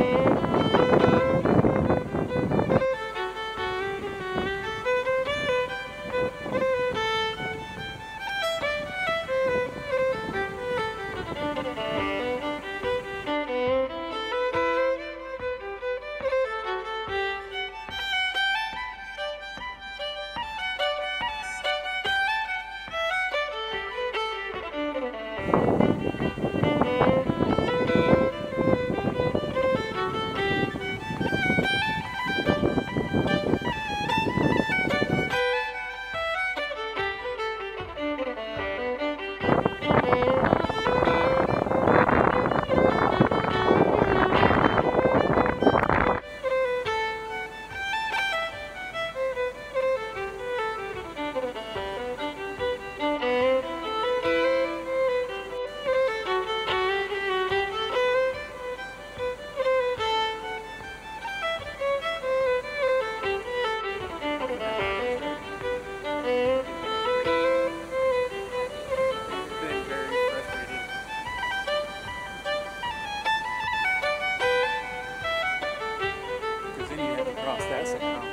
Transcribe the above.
Música classic.